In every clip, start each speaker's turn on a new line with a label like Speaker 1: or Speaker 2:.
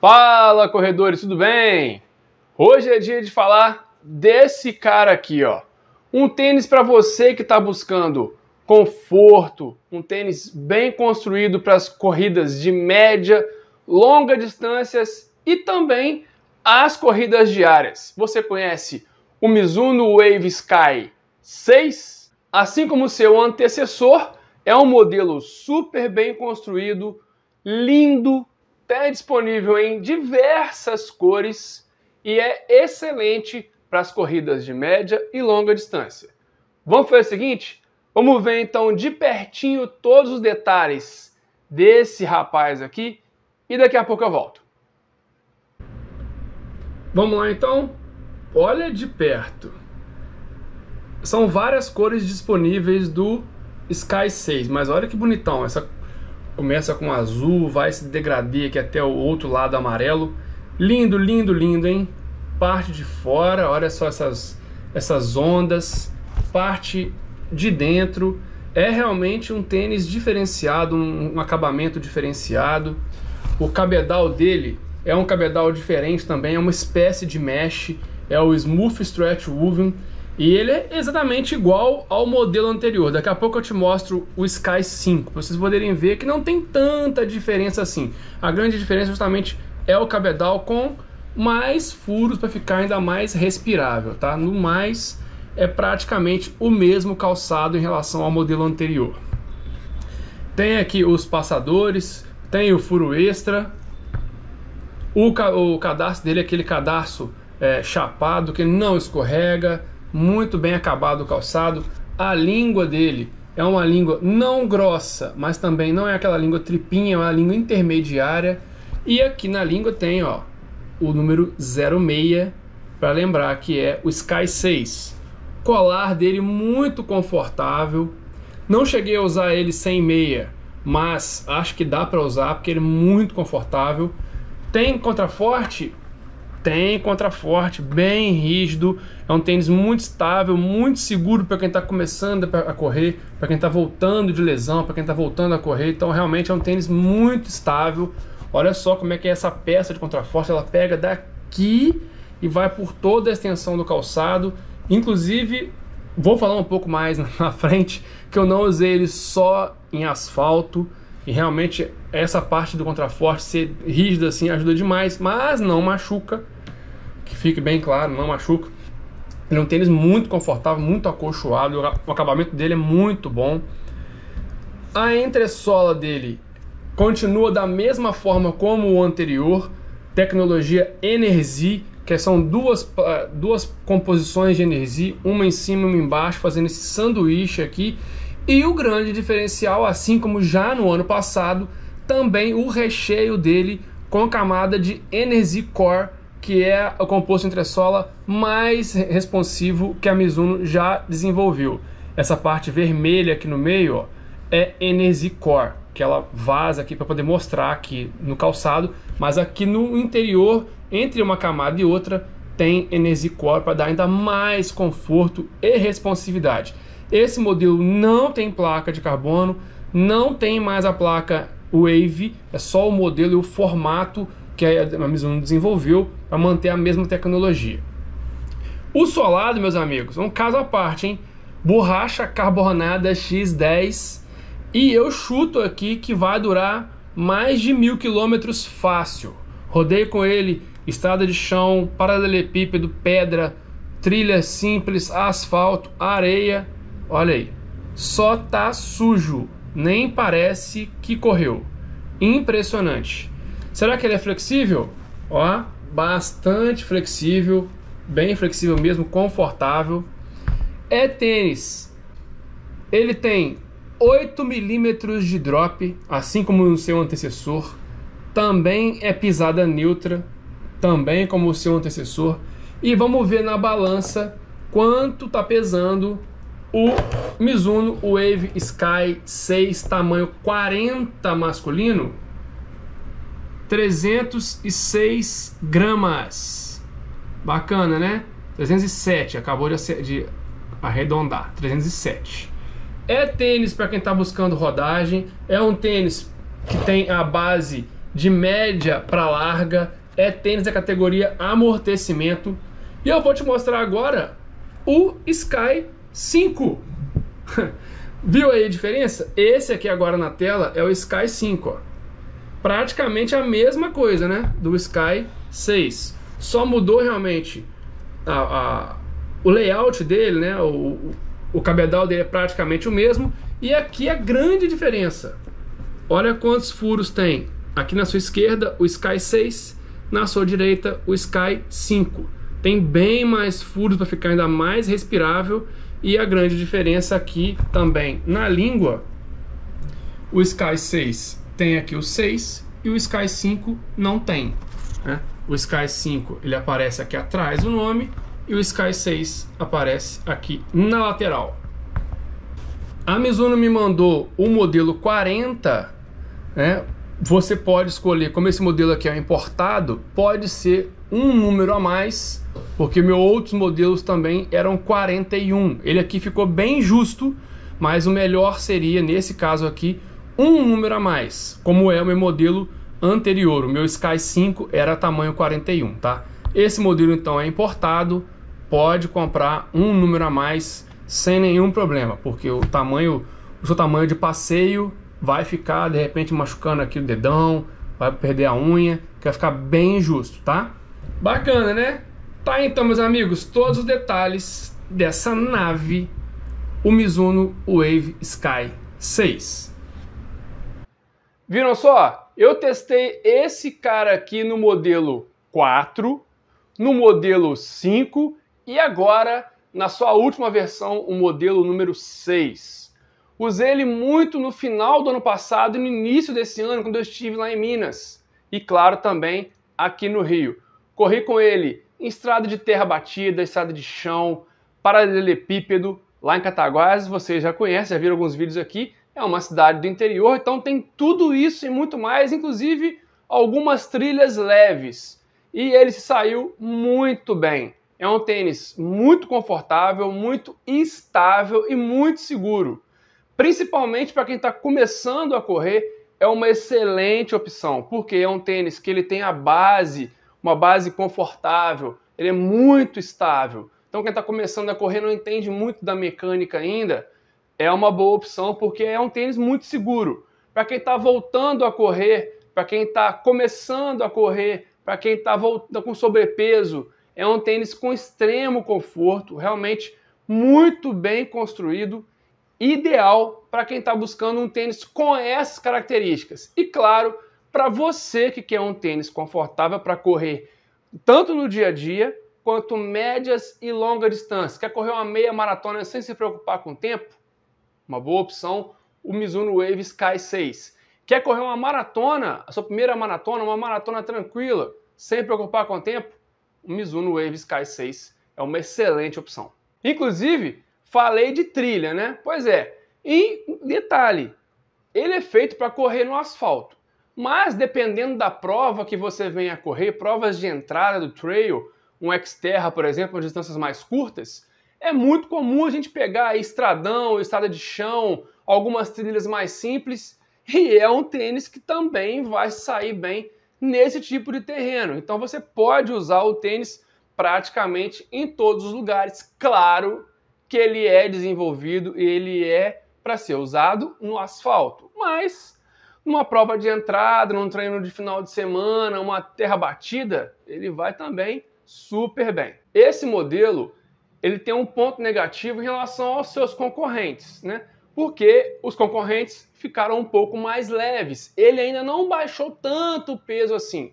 Speaker 1: Fala, corredores, tudo bem? Hoje é dia de falar desse cara aqui, ó. Um tênis para você que está buscando conforto, um tênis bem construído para as corridas de média, longa distâncias e também as corridas diárias. Você conhece o Mizuno Wave Sky 6? Assim como seu antecessor, é um modelo super bem construído, lindo, está disponível em diversas cores e é excelente para as corridas de média e longa distância. Vamos fazer o seguinte? Vamos ver então de pertinho todos os detalhes desse rapaz aqui e daqui a pouco eu volto. Vamos lá então? Olha de perto. São várias cores disponíveis do Sky 6, mas olha que bonitão. Essa Começa com azul, vai se degradar aqui até o outro lado amarelo. Lindo, lindo, lindo, hein? Parte de fora, olha só essas, essas ondas. Parte de dentro. É realmente um tênis diferenciado, um, um acabamento diferenciado. O cabedal dele é um cabedal diferente também, é uma espécie de mesh. É o Smooth Stretch Woven e ele é exatamente igual ao modelo anterior. Daqui a pouco eu te mostro o Sky 5, para vocês poderem ver que não tem tanta diferença assim. A grande diferença justamente é o cabedal com mais furos para ficar ainda mais respirável, tá? No mais, é praticamente o mesmo calçado em relação ao modelo anterior. Tem aqui os passadores, tem o furo extra, o, ca o cadarço dele é aquele cadarço é, chapado que não escorrega, muito bem acabado o calçado. A língua dele é uma língua não grossa, mas também não é aquela língua tripinha, é uma língua intermediária. E aqui na língua tem ó, o número 06 para lembrar que é o Sky 6. Colar dele muito confortável. Não cheguei a usar ele sem meia, mas acho que dá para usar porque ele é muito confortável. Tem contraforte tem contraforte, bem rígido. É um tênis muito estável, muito seguro para quem está começando a correr, para quem está voltando de lesão, para quem está voltando a correr. Então, realmente é um tênis muito estável. Olha só como é que é essa peça de contraforte. Ela pega daqui e vai por toda a extensão do calçado. Inclusive, vou falar um pouco mais na frente que eu não usei ele só em asfalto. E realmente essa parte do contraforte ser rígida assim ajuda demais, mas não machuca. Que fique bem claro, não machuca. Ele é um tênis muito confortável, muito acolchoado, o acabamento dele é muito bom. A entressola dele continua da mesma forma como o anterior, tecnologia Energy, que são duas, duas composições de Energy, uma em cima e uma embaixo, fazendo esse sanduíche aqui. E o grande diferencial, assim como já no ano passado, também o recheio dele com camada de Energy Core, que é o composto entressola mais responsivo que a Mizuno já desenvolveu. Essa parte vermelha aqui no meio ó, é Energy Core, que ela vaza aqui para poder mostrar aqui no calçado, mas aqui no interior, entre uma camada e outra, tem Energy Core para dar ainda mais conforto e responsividade. Esse modelo não tem placa de carbono, não tem mais a placa Wave, é só o modelo e o formato que a Mizuno desenvolveu para manter a mesma tecnologia. O solado, meus amigos, é um caso à parte, hein? Borracha carbonada X10 e eu chuto aqui que vai durar mais de mil quilômetros fácil. Rodei com ele estrada de chão, paralelepípedo, pedra, trilha simples, asfalto, areia Olha aí. Só tá sujo. Nem parece que correu. Impressionante. Será que ele é flexível? Ó, bastante flexível, bem flexível mesmo, confortável. É tênis. Ele tem 8 milímetros de drop, assim como no seu antecessor. Também é pisada neutra, também como o seu antecessor. E vamos ver na balança quanto está pesando o Mizuno Wave Sky 6 tamanho 40 masculino 306 gramas bacana né 307 acabou de, de arredondar 307 é tênis para quem está buscando rodagem é um tênis que tem a base de média para larga, é tênis da categoria amortecimento. E eu vou te mostrar agora o Sky 5. Viu aí a diferença? Esse aqui agora na tela é o Sky 5, ó. Praticamente a mesma coisa, né? Do Sky 6. Só mudou realmente a, a, o layout dele, né? O, o cabedal dele é praticamente o mesmo. E aqui a grande diferença. Olha quantos furos tem. Aqui na sua esquerda, o Sky 6. Na sua direita, o Sky 5. Tem bem mais furos para ficar ainda mais respirável e a grande diferença aqui também na língua, o Sky 6 tem aqui o 6 e o Sky 5 não tem. Né? O Sky 5 ele aparece aqui atrás do nome e o Sky 6 aparece aqui na lateral. A Mizuno me mandou o modelo 40, né? Você pode escolher, como esse modelo aqui é importado, pode ser um número a mais porque meus outros modelos também eram 41. Ele aqui ficou bem justo, mas o melhor seria, nesse caso aqui, um número a mais, como é o meu modelo anterior. O meu Sky 5 era tamanho 41, tá? Esse modelo então é importado, pode comprar um número a mais sem nenhum problema, porque o tamanho, o seu tamanho de passeio vai ficar de repente machucando aqui o dedão, vai perder a unha, quer ficar bem justo, tá? Bacana, né? Tá então, meus amigos, todos os detalhes dessa nave, o Mizuno Wave Sky 6. Viram só? Eu testei esse cara aqui no modelo 4, no modelo 5 e agora na sua última versão, o modelo número 6. Usei ele muito no final do ano passado e no início desse ano, quando eu estive lá em Minas. E claro, também aqui no Rio. Corri com ele em estrada de terra batida, estrada de chão, paralelepípedo, lá em Cataguases, vocês já conhecem, já viram alguns vídeos aqui, é uma cidade do interior, então tem tudo isso e muito mais, inclusive algumas trilhas leves. E ele se saiu muito bem. É um tênis muito confortável, muito estável e muito seguro. Principalmente para quem está começando a correr, é uma excelente opção, porque é um tênis que ele tem a base uma base confortável, ele é muito estável. Então quem está começando a correr não entende muito da mecânica ainda, é uma boa opção porque é um tênis muito seguro. Para quem está voltando a correr, para quem está começando a correr, para quem está com sobrepeso, é um tênis com extremo conforto, realmente muito bem construído, ideal para quem está buscando um tênis com essas características. E claro, para você que quer um tênis confortável para correr tanto no dia a dia quanto médias e longa distância. Quer correr uma meia maratona sem se preocupar com o tempo? Uma boa opção, o Mizuno Wave Sky 6. Quer correr uma maratona, a sua primeira maratona, uma maratona tranquila, sem preocupar com o tempo? O Mizuno Wave Sky 6 é uma excelente opção. Inclusive, falei de trilha, né? Pois é. E detalhe, ele é feito para correr no asfalto. Mas dependendo da prova que você venha a correr, provas de entrada do trail, um Xterra, por exemplo, distâncias mais curtas, é muito comum a gente pegar estradão, estrada de chão, algumas trilhas mais simples, e é um tênis que também vai sair bem nesse tipo de terreno. Então você pode usar o tênis praticamente em todos os lugares. Claro que ele é desenvolvido e ele é para ser usado no asfalto, mas numa prova de entrada, num treino de final de semana, uma terra batida, ele vai também super bem. Esse modelo, ele tem um ponto negativo em relação aos seus concorrentes, né? Porque os concorrentes ficaram um pouco mais leves. Ele ainda não baixou tanto o peso assim.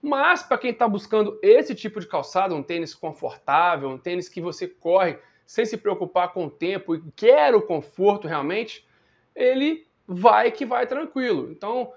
Speaker 1: Mas para quem está buscando esse tipo de calçado, um tênis confortável, um tênis que você corre sem se preocupar com o tempo e quer o conforto realmente, ele vai que vai tranquilo. Então,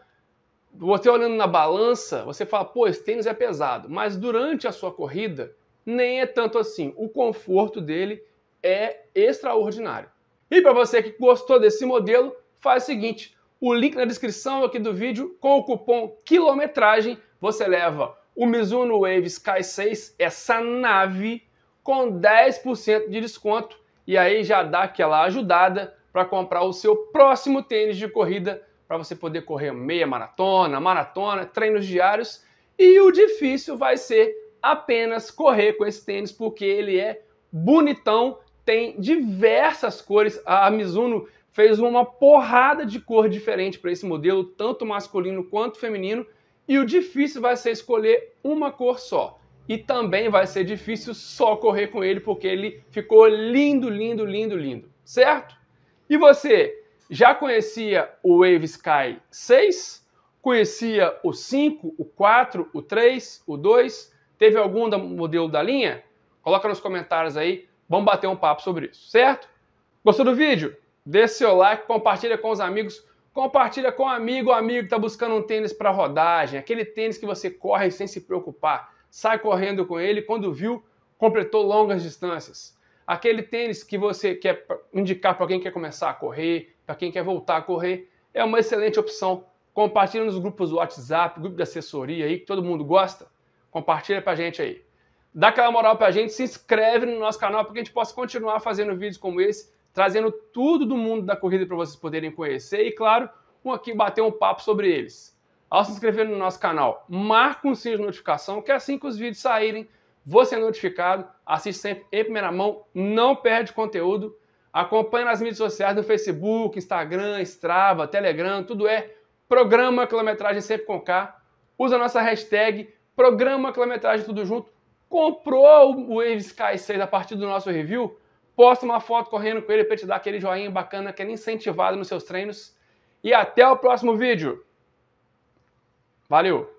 Speaker 1: você olhando na balança, você fala, pô, esse tênis é pesado. Mas durante a sua corrida, nem é tanto assim. O conforto dele é extraordinário. E para você que gostou desse modelo, faz o seguinte: o link na descrição aqui do vídeo, com o cupom quilometragem, você leva o Mizuno Wave Sky 6, essa nave, com 10% de desconto. E aí já dá aquela ajudada para comprar o seu próximo tênis de corrida para você poder correr meia maratona, maratona, treinos diários. E o difícil vai ser apenas correr com esse tênis, porque ele é bonitão, tem diversas cores. A Mizuno fez uma porrada de cor diferente para esse modelo, tanto masculino quanto feminino. E o difícil vai ser escolher uma cor só. E também vai ser difícil só correr com ele, porque ele ficou lindo, lindo, lindo, lindo. Certo? E você já conhecia o Wave Sky 6? Conhecia o 5, o 4, o 3, o 2? Teve algum modelo da linha? Coloca nos comentários aí, vamos bater um papo sobre isso, certo? Gostou do vídeo? Deixe seu like, compartilha com os amigos, compartilha com um amigo, amigo que está buscando um tênis para rodagem, aquele tênis que você corre sem se preocupar, sai correndo com ele, quando viu, completou longas distâncias. Aquele tênis que você quer indicar para quem quer começar a correr, para quem quer voltar a correr, é uma excelente opção. Compartilha nos grupos do WhatsApp, grupo de assessoria aí, que todo mundo gosta. Compartilha pra gente aí. Dá aquela moral pra gente, se inscreve no nosso canal para que a gente possa continuar fazendo vídeos como esse, trazendo tudo do mundo da corrida para vocês poderem conhecer e, claro, um aqui bater um papo sobre eles. Ao se inscrever no nosso canal, marca um sininho de notificação, que assim que os vídeos saírem, você é notificado, assiste sempre em primeira mão, não perde conteúdo. Acompanhe nas mídias sociais no Facebook, Instagram, Strava, Telegram, tudo é Programa Quilometragem sempre com K. Usa a nossa hashtag Programa Quilometragem tudo junto. Comprou o Wave Sky 6 a partir do nosso review? Posta uma foto correndo com ele para te dar aquele joinha bacana, aquele incentivado nos seus treinos. E até o próximo vídeo. Valeu!